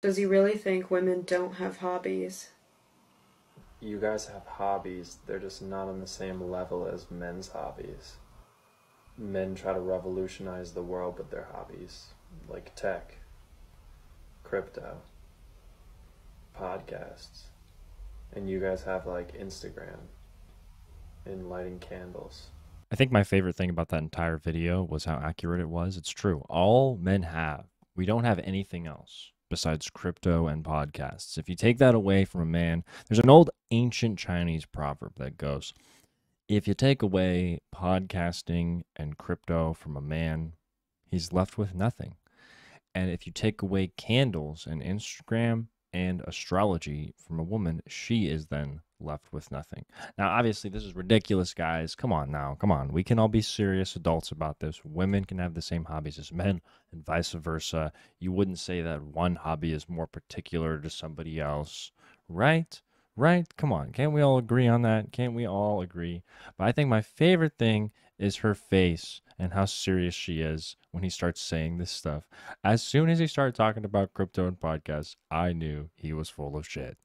Does he really think women don't have hobbies? You guys have hobbies, they're just not on the same level as men's hobbies. Men try to revolutionize the world with their hobbies, like tech, crypto, podcasts. And you guys have like Instagram and lighting candles. I think my favorite thing about that entire video was how accurate it was. It's true. All men have. We don't have anything else besides crypto and podcasts. If you take that away from a man, there's an old ancient Chinese proverb that goes, if you take away podcasting and crypto from a man, he's left with nothing. And if you take away candles and Instagram and astrology from a woman, she is then left with nothing. Now, obviously, this is ridiculous, guys. Come on now. Come on. We can all be serious adults about this. Women can have the same hobbies as men and vice versa. You wouldn't say that one hobby is more particular to somebody else, right? Right? Come on. Can't we all agree on that? Can't we all agree? But I think my favorite thing is her face and how serious she is when he starts saying this stuff. As soon as he started talking about crypto and podcasts, I knew he was full of shit.